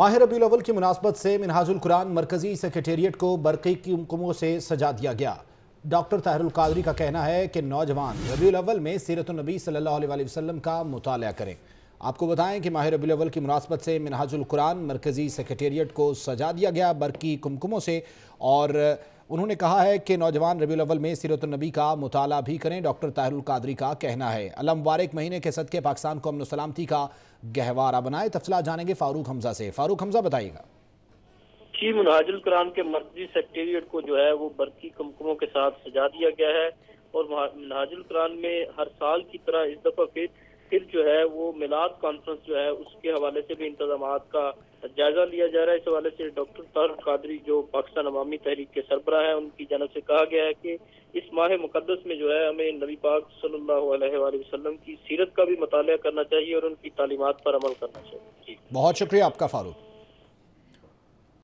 ماہ ربی الاول کی مناسبت سے منہاج القرآن مرکزی سیکریٹریٹ کو برقی کمکموں سے سجا دیا گیا۔ ڈاکٹر طاہر القادری کا کہنا ہے کہ نوجوان ربی الاول میں سیرت النبی صلی اللہ علیہ وسلم کا مطالعہ کریں۔ آپ کو بتائیں کہ ماہ ربی الاول کی مناسبت سے منہاج القرآن مرکزی سیکریٹریٹ کو سجا دیا گیا برقی کمکموں سے اور انہوں نے کہا ہے کہ نوجوان ربی الاول میں سیرت النبی کا مطالعہ بھی کریں، ڈاکٹر طاہر القادری کا کہنا ہے۔ علم مبارک مہینے کے صدقے پاکستان کو امن و سلامتی کا گہوارہ بنائے۔ تفصیلات جانیں گے فاروق حمزہ سے۔ فاروق حمزہ، بتائیے گا۔ جی منہاج القرآن کے مرکزی سیکٹریٹ کو جو ہے وہ برقی کمکموں کے ساتھ سجا دیا گیا ہے اور منہاج القرآن میں ہر سال کی طرح اس دفعہ پھر پھر جو ہے وہ میلاد کانفرنس جو ہے اس کے حوالے سے بھی انتظامات کا جائزہ لیا جا رہا ہے۔ اس حوالے سے ڈاکٹر طارق قادری جو پاکستان عوامی تحریک کے سربراہ ہیں، ان کی جانب سے کہا گیا ہے کہ اس ماہ مقدس میں جو ہے ہمیں نبی پاک صلی اللہ علیہ وآلہ وسلم کی سیرت کا بھی مطالعہ کرنا چاہیے اور ان کی تعلیمات پر عمل کرنا چاہیے۔ جی۔ بہت شکریہ آپ کا فاروق۔